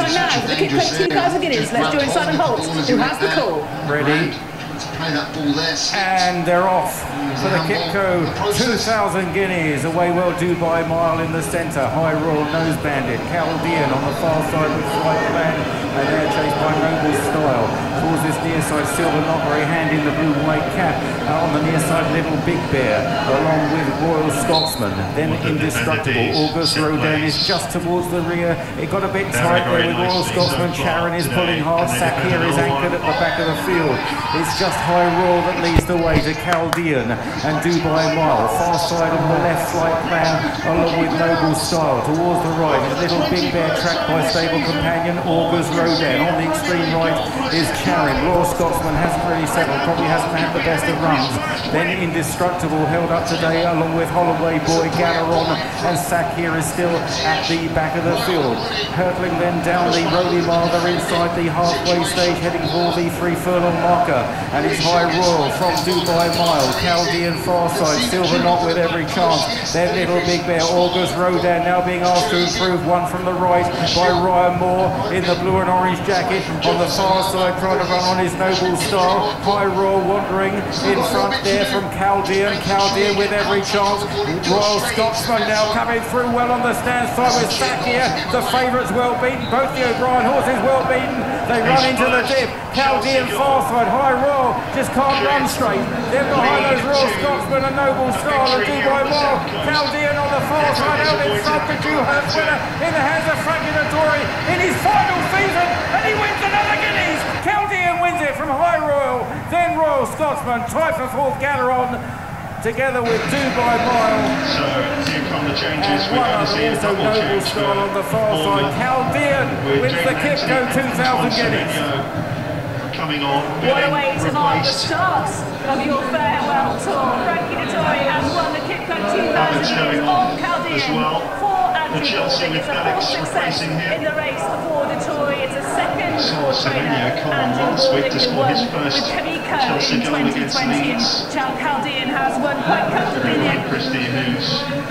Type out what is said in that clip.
time now for the Qipco 2000 Guineas. Let's join Simon Holt, who has the call. Ready. Play that ball there. And they're off for the Qipco 2000 Guineas. Away well Dubai Mile in the centre. Hi Royal Nose Bandit. Chaldean on the far side with Flight Plan. And they're chased by Noble Style. Near side, Silver Knot very hand in the blue white cap. Out on the near side, Little Big Bear. Along with Royal Scotsman. Then Indestructible. August Rodin is just towards the rear. It got a bit tight there with Royal Scotsman. Charyn is pulling hard. Sakheer is anchored at the back of the field. It's just Hi Royal that leads the way to Chaldean and Dubai Mile. Far side on the left, Flight Plan along with Noble Style. Towards the right is Little Big Bear tracked by Stable Companion August Rodin. On the extreme right is Charyn. Royal Scotsman hasn't really settled, probably hasn't had the best of runs. Then Indestructible held up today along with Holloway Boy, Galeron and Sakheer is still at the back of the field. Hurtling then down the Rowley Mile, they're inside the halfway stage heading for the three furlong marker. And it's Hi Royal from Dubai Mile, Chaldean far side, Silver Knot with every chance. Then Little Big Bear, August Rodin now being asked to improve one from the right by Ryan Moore in the blue and orange jacket. On the far side trying to run on his noble style. Royal wandering in front there from Chaldean. Chaldean with every chance. Royal Scotsman now coming through well on the stand side with Sakheer. The favourites well beaten. Both the O'Brien horses well beaten. They run into the dip. Chaldean far side. Hi Royal just can't run straight. Then behind those Royal Scotsman and Noble Star and Dubai Mile. Chaldean on the far side out in front. The Dewhurst winner in the hands of Frankie Dettori in his final season. And he wins another Guineas. Chaldean wins it from Hi Royal. Then Royal Scotsman. Tied for fourth Galeron together with Dubai Mile. So, here come the changes. And We're one going to other see a also double Noble change Star on the far for side. Chaldean with wins the Jane Qipco 2000 Guineas. Coming on. What a way to mark the start of your farewell tour. Frankie Dettori has won the Qipco 2000 Guineas on Chaldean as well. Andrew Chelsea with It's a Alex fourth success replacing him. in the race for Dettori. It's a second Saw trainer come on last week to score his first Chelsea in goal against 2020. Leeds. Chaldean has won quite comfortably the Christie, who's